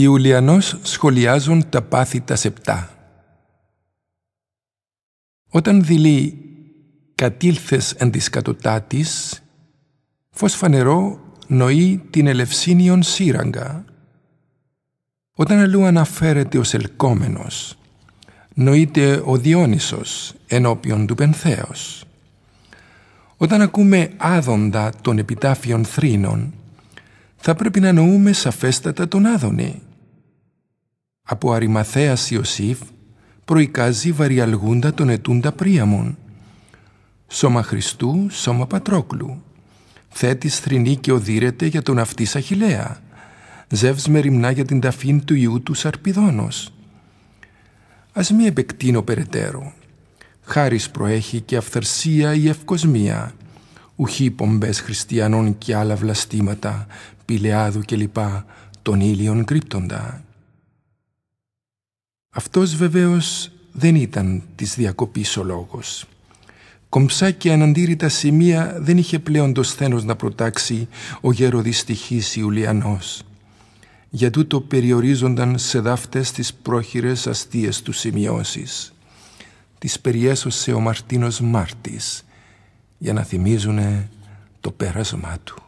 Ιουλιανός σχολιάζουν τα πάθη τα σεπτά. Όταν δηλεί «κατήλθες εν της κατωτάτης», φως φανερό νοεί την ελευσίνιον σύραγγα. Όταν αλλού αναφέρεται ως ελκόμενος, νοείται ο Διόνυσος ενώπιον του Πενθέως. Όταν ακούμε άδοντα των επιτάφιων θρήνων, θα πρέπει να νοούμε σαφέστατα τον Άδωνη. Από Αριμαθέας Ιωσήφ προικάζει βαριαλγούντα τον ετούντα Πρίαμον. Σώμα Χριστού, σώμα Πατρόκλου. Θέτης θρηνή και οδύρεται για τον αυτής Αχιλέα. Ζεύς μεριμνά για την ταφήν του Ιού του Σαρπιδόνος. Ας μη επεκτείνω περαιτέρω. Χάρις προέχει και αυθερσία ή ευκοσμία. Ουχή πομπές χριστιανών και άλλα βλαστήματα, πηλεάδου κλπ. των ήλιων κρύπτοντα. Αυτός βεβαίως δεν ήταν της διακοπής ο λόγος. Κομψά και αναντήρητα σημεία δεν είχε πλέον το σθένος να προτάξει ο γεροδιστυχής Ιουλιανός. Για τούτο περιορίζονταν σε δάφτες τις πρόχειρες αστείες του σημειώσεις. Τις περιέσωσε ο Μαρτίνος Μάρτης για να θυμίζουνε το πέρασμά του.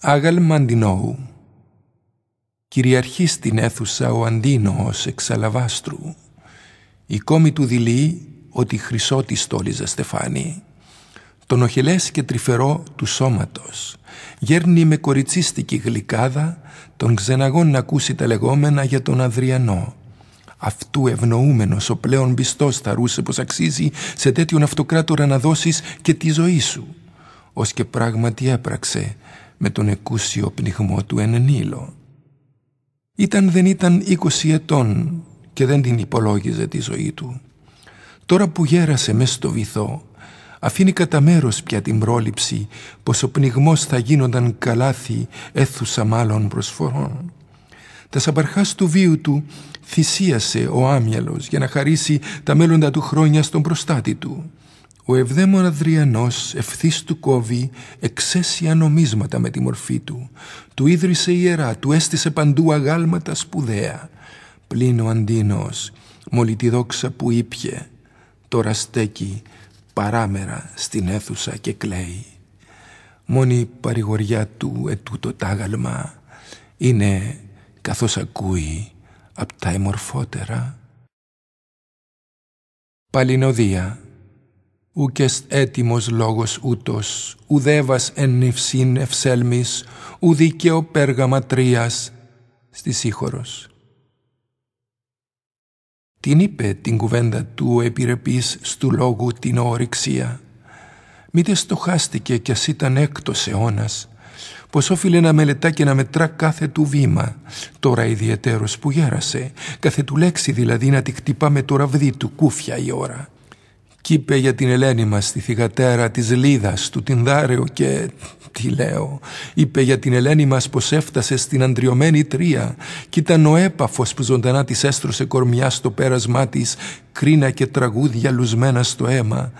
Άγαλ Μαντινόου Κυριαρχεί στην αίθουσα ο Αντίνος εξαλαβάστρου. Η κόμη του δηλεί ότι χρυσό τη στόλιζε στεφάνι. Τον οχελές και τρυφερό του σώματος. Γέρνει με κοριτσίστικη γλυκάδα τον ξεναγών να ακούσει τα λεγόμενα για τον Αδριανό. Αυτού ευνοούμενος ο πλέον πιστός ρούσε πως αξίζει σε τέτοιον αυτοκράτορα να δώσεις και τη ζωή σου. Ως και πράγματι έπραξε με τον εκούσιο πνιγμό του εν Ήταν δεν ήταν είκοσι ετών και δεν την υπολόγιζε τη ζωή του. Τώρα που γέρασε μες στο βυθό, αφήνει κατά μέρος πια την πρόληψη πως ο πνιγμός θα γίνονταν καλάθι έθουσα μάλλον προσφορών. Τα σαμπαρχάς του βίου του θυσίασε ο άμυαλος για να χαρίσει τα μέλλοντα του χρόνια στον προστάτη του. Ο ευδαίμον Αδριανός ευθύς του κόβει εξαίσια νομίσματα με τη μορφή του. Του ίδρυσε ιερά, του έστησε παντού αγάλματα σπουδαία. Πλην ο Αντίνος, μόλι τη δόξα που ήπιε, τώρα στέκει παράμερα στην αίθουσα και κλαίει. Μόνη η παρηγοριά του ετούτο τάγαλμα είναι καθώς ακούει απ' τα εμορφότερα. Παλινοδία ουκες έτοιμος λόγος ούτος, ουδέβας εν νυυσίν ευσέλμης, ουδίκαιο πέργαμα τρίας, στη Σύχωρος. Την είπε την κουβέντα του επιρρεπής στου λόγου την όρυξία. Μήτε στοχάστηκε κι ας ήταν έκτος αιώνας, πως όφιλε να μελετά και να μετρά κάθε του βήμα, τώρα ιδιαιτέρως που γέρασε, κάθε του λέξη δηλαδή να τη χτυπά με το ραβδί του κούφια η ώρα. Κι είπε για την Ελένη μας τη θυγατέρα της Λίδας του Τινδάρεο και τι λέω, είπε για την Ελένη μας πως έφτασε στην αντριωμένη τρία κι ήταν ο έπαφος που ζωντανά της έστρωσε κορμιά στο πέρασμά της κρίνα και τραγούδια λουσμένα στο αίμα.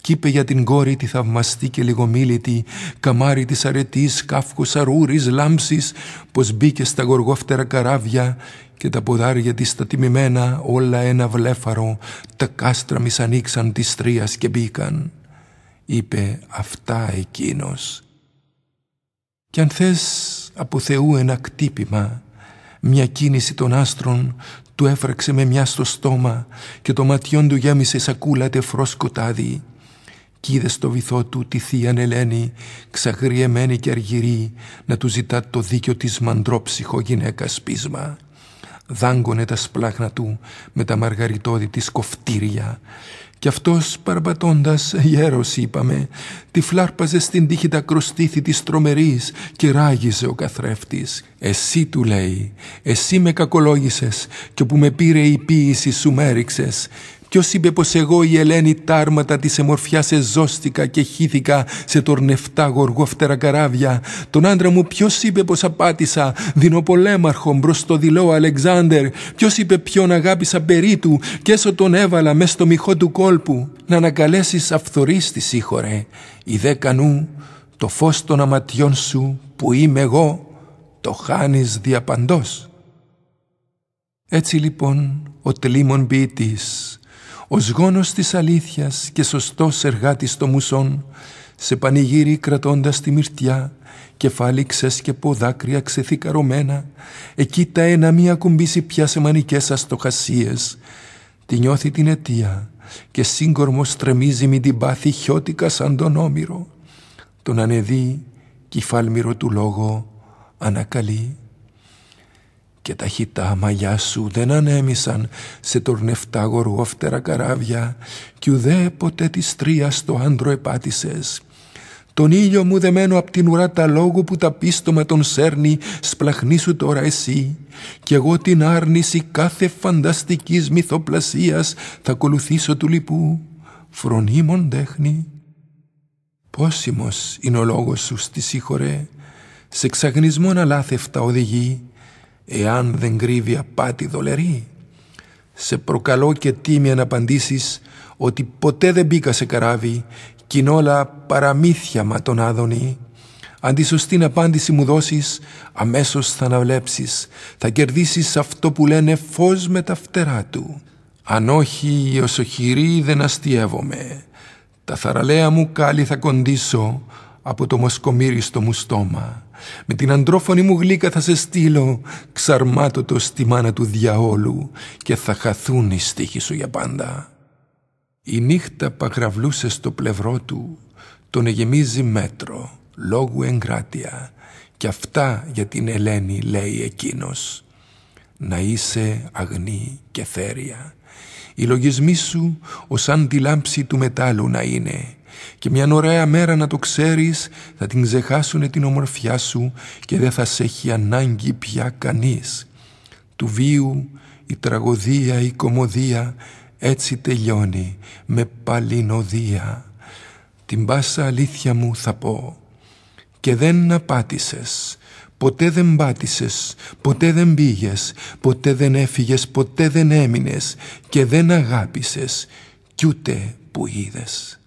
Κι είπε για την κόρη τη θαυμαστή και λιγομίλητη, καμάρι της αρετής, κάφκος αρούρης, λάμψης, πως μπήκε στα γοργόφτερα καράβια και τα ποδάρια της τα τιμημένα όλα ένα βλέφαρο, τα κάστρα μης ανοίξαν της τρίας και μπήκαν. Είπε αυτά εκείνος. Κι αν θες από Θεού ένα κτύπημα, μια κίνηση των άστρων του έφραξε με μια στο στόμα και το ματιόν του γέμισε σακούλα τεφρό σκοτάδι κι είδες στο βυθό του τη θεία Ελένη, ξαγριεμένη και αργυρή, να του ζητά το δίκιο της μαντρόψυχο γυναίκα πείσμα. Δάγκωνε τα σπλάχνα του με τα μαργαριτόδη της κοφτήρια. Κι αυτός παραπατώντας γέρος είπαμε τη φλάρπαζε στην τύχη τα κροστήθη της τρομερής και ράγιζε ο καθρέφτης. «Εσύ» του λέει «Εσύ με κακολόγησες και που με πήρε η ποίηση σου μέριξες Ποιο είπε πως εγώ η Ελένη τάρματα της εμορφιάς εζώστηκα και χύθηκα σε τορνεφτά γοργόφτερα καράβια. Τον άντρα μου ποιος είπε πως απάτησα δεινοπολέμαρχο μπρος στο δειλό Αλεξάνδερ. Ποιος είπε ποιον αγάπησα περί του και έσω τον έβαλα μες στο μυχό του κόλπου. Να ανακαλέσεις αυθορής της σύγχωρε. Η δέκα νου το φως των αματιών σου που είμαι εγώ το χάνεις διαπαντός. Έτσι λοιπόν ο τελήμων ποιητής, ο σγόνος της αλήθειας και σωστός εργάτης των μουσών, σε πανηγύρι κρατώντας τη μυρτιά, κεφάλι ξέσκεπο δάκρυα ξεθηκαρωμένα, εκεί τα ένα μία κουμπίσει πια σε μανικές αστοχασίες, τη νιώθει την αιτία και σύγκορμος τρεμίζει μη την πάθη χιώτικα σαν τον όμηρο, τον ανεδεί κυφάλμηρο του λόγο ανακαλεί και τα χιτά μαλλιά σου δεν ανέμισαν σε τορνεφτά γοργόφτερα καράβια κι ουδέ ποτέ της τρίας το άντρο επάτησες. Τον ήλιο μου δεμένο απ' την ουρά τα λόγου που τα πίστομα τον σέρνει σπλαχνί σου τώρα εσύ. Κι εγώ την άρνηση κάθε φανταστικής μυθοπλασίας θα ακολουθήσω του λοιπού. Φρονίμων τέχνη. Πόσιμος είναι ο λόγος σου στη σύγχωρε. Σε ξαγνισμόν αλάθευτα οδηγεί εάν δεν κρύβει απάτη δολερή. Σε προκαλώ και τίμια να απαντήσεις ότι ποτέ δεν μπήκα σε καράβι κι είναι όλα παραμύθια μα τον άδωνη. Αν τη σωστή απάντηση μου δώσεις, αμέσως θα αναβλέψεις, θα κερδίσεις αυτό που λένε φως με τα φτερά του. Αν όχι, όσο χειρή δεν αστειεύομαι. Τα θαραλέα μου κάλλη θα κοντήσω από το μοσκομύριστο μου στόμα. Με την αντρόφωνη μου γλύκα θα σε στείλω ξαρμάτωτο στη μάνα του διαόλου και θα χαθούν οι στίχοι σου για πάντα. Η νύχτα παγραβλούσε στο πλευρό του, τον εγεμίζει μέτρο, λόγου εγκράτεια, κι αυτά για την Ελένη λέει εκείνος. Να είσαι αγνή και θέρια. Οι λογισμοί σου ως σαν τη λάμψη του μετάλλου να είναι και μια ωραία μέρα να το ξέρεις θα την ξεχάσουνε την ομορφιά σου και δεν θα σε έχει ανάγκη πια κανείς. Του βίου η τραγωδία, η κομμωδία έτσι τελειώνει με παλινοδία. Την πάσα αλήθεια μου θα πω και δεν απάτησες, ποτέ δεν πάτησες, ποτέ δεν πήγες, ποτέ δεν έφυγες, ποτέ δεν έμεινες και δεν αγάπησες κι ούτε που είδες.